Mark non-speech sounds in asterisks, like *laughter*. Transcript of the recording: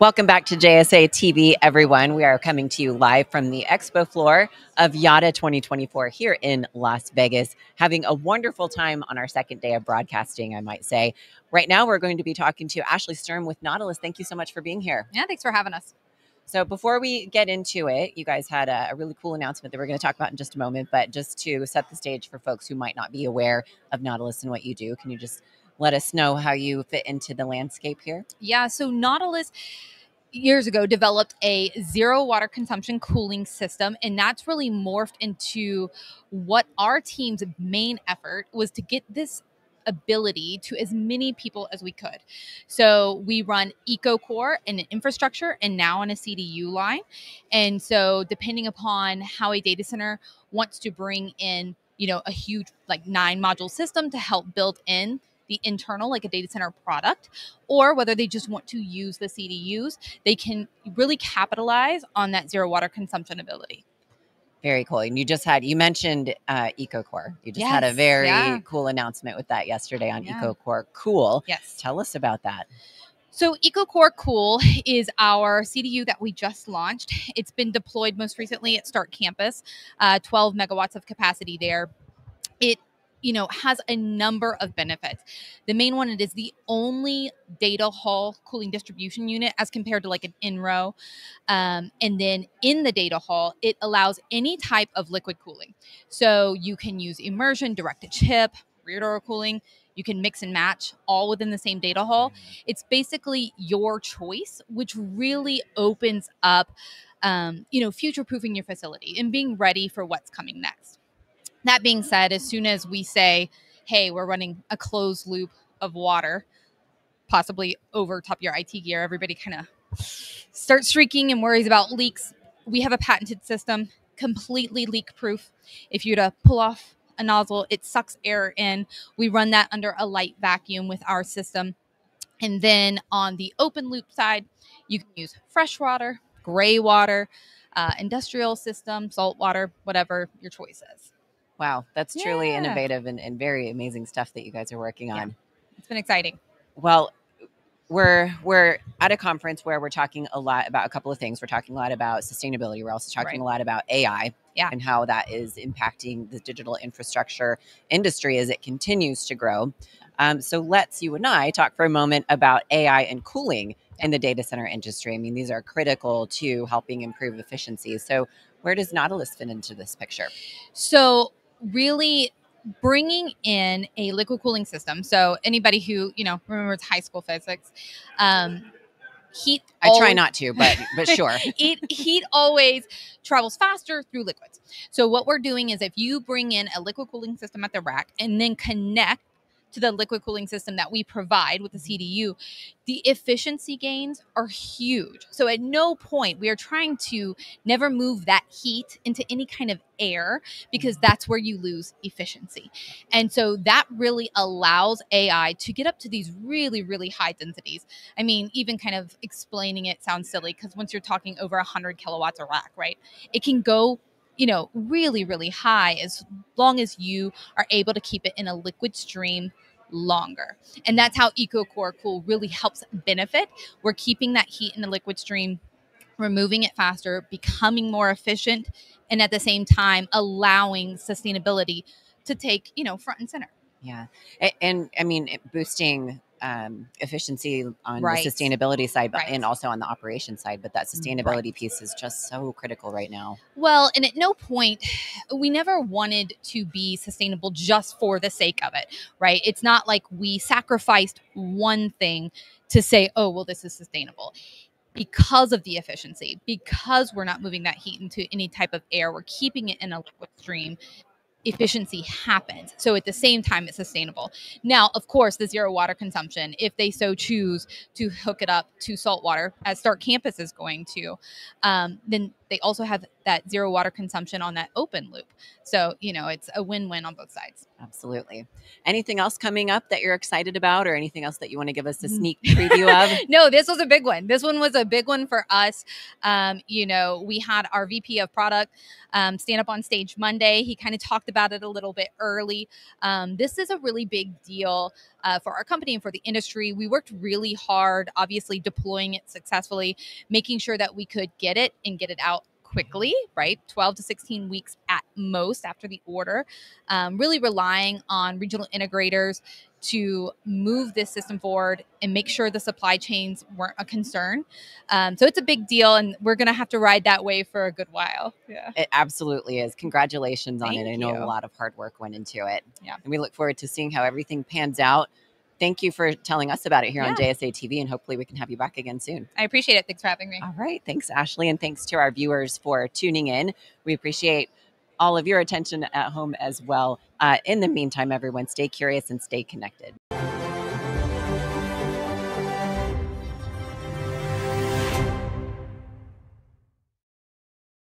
Welcome back to JSA TV, everyone. We are coming to you live from the expo floor of Yotta 2024 here in Las Vegas, having a wonderful time on our second day of broadcasting, I might say. Right now, we're going to be talking to Ashley Sturm with Nautilus. Thank you so much for being here. Yeah, thanks for having us. So, before we get into it, you guys had a, a really cool announcement that we're going to talk about in just a moment. But just to set the stage for folks who might not be aware of Nautilus and what you do, can you just let us know how you fit into the landscape here? Yeah, so Nautilus years ago developed a zero water consumption cooling system and that's really morphed into what our team's main effort was to get this ability to as many people as we could. So we run EcoCore in an infrastructure and now on a CDU line. And so depending upon how a data center wants to bring in, you know, a huge like nine module system to help build in the internal, like a data center product, or whether they just want to use the CDUs, they can really capitalize on that zero water consumption ability. Very cool. And you just had, you mentioned uh, EcoCore. You just yes, had a very yeah. cool announcement with that yesterday on yeah. EcoCore Cool. Yes. Tell us about that. So, EcoCore Cool is our CDU that we just launched. It's been deployed most recently at Start Campus, uh, 12 megawatts of capacity there. It you know, has a number of benefits. The main one, it is the only data hall cooling distribution unit as compared to like an in-row. Um, and then in the data hall, it allows any type of liquid cooling. So you can use immersion, direct to chip, rear door cooling. You can mix and match all within the same data hall. It's basically your choice, which really opens up, um, you know, future proofing your facility and being ready for what's coming next. That being said, as soon as we say, hey, we're running a closed loop of water, possibly over top your IT gear, everybody kind of starts shrieking and worries about leaks. We have a patented system, completely leak proof. If you're to pull off a nozzle, it sucks air in. We run that under a light vacuum with our system. And then on the open loop side, you can use fresh water, gray water, uh, industrial system, salt water, whatever your choice is. Wow, that's yeah. truly innovative and, and, very amazing stuff that you guys are working on. Yeah. It's been exciting. Well, we're we're at a conference where we're talking a lot about a couple of things. We're talking a lot about sustainability. We're also talking right. a lot about AI yeah. and how that is impacting the digital infrastructure industry as it continues to grow. Um, so let's you and I talk for a moment about AI and cooling in the data center industry. I mean, these are critical to helping improve efficiency. So where does Nautilus fit into this picture? So really bringing in a liquid cooling system. So anybody who you know remembers high school physics, um, heat. I always, try not to, but but *laughs* sure. heat heat always travels faster through liquids. So what we're doing is if you bring in a liquid cooling system at the rack and then connect to the liquid cooling system that we provide with the CDU, the efficiency gains are huge. So at no point we are trying to never move that heat into any kind of air because mm-hmm. that's where you lose efficiency. And so that really allows AI to get up to these really, really high densities. I mean, even kind of explaining it sounds silly because once you're talking over 100 kilowatts a rack, right, it can go you know, really, really high as long as you are able to keep it in a liquid stream longer. And that's how EcoCore Cool really helps benefit. We're keeping that heat in the liquid stream, removing it faster, becoming more efficient, and at the same time allowing sustainability to take, you know, front and center. Yeah. And, and I mean, boosting um, efficiency on right. the sustainability side, but right. and also on the operation side. But that mm, sustainability right. piece is just so critical right now. Well, and at no point we never wanted to be sustainable just for the sake of it, right? It's not like we sacrificed one thing to say, oh, well, this is sustainable because of the efficiency, because we're not moving that heat into any type of air, we're keeping it in a liquid stream efficiency happens. So at the same time, it's sustainable. Now, of course, the zero water consumption, if they so choose to hook it up to salt water, as Start Campus is going to, um, then they also have that zero water consumption on that open loop. So, you know, it's a win win on both sides. Absolutely. Anything else coming up that you're excited about, or anything else that you want to give us a Mm. sneak preview of? *laughs* no, this was a big one. This one was a big one for us. Um, you know, we had our VP of product um, stand up on stage Monday. He kind of talked about it a little bit early. Um, this is a really big deal uh, for our company and for the industry. We worked really hard, obviously, deploying it successfully, making sure that we could get it and get it out quickly, right? 12 to 16 weeks at most after the order. Um, really relying on regional integrators to move this system forward and make sure the supply chains weren't a concern. Um, so it's a big deal, and we're going to have to ride that way for a good while. Yeah. It absolutely is. Congratulations on Thank it. I know you. a lot of hard work went into it. Yeah. And we look forward to seeing how everything pans out. Thank you for telling us about it here on JSA TV, and hopefully we can have you back again soon. I appreciate it. Thanks for having me. All right. Thanks, Ashley. And thanks to our viewers for tuning in. We appreciate all of your attention at home as well. Uh, in the meantime, everyone, stay curious and stay connected.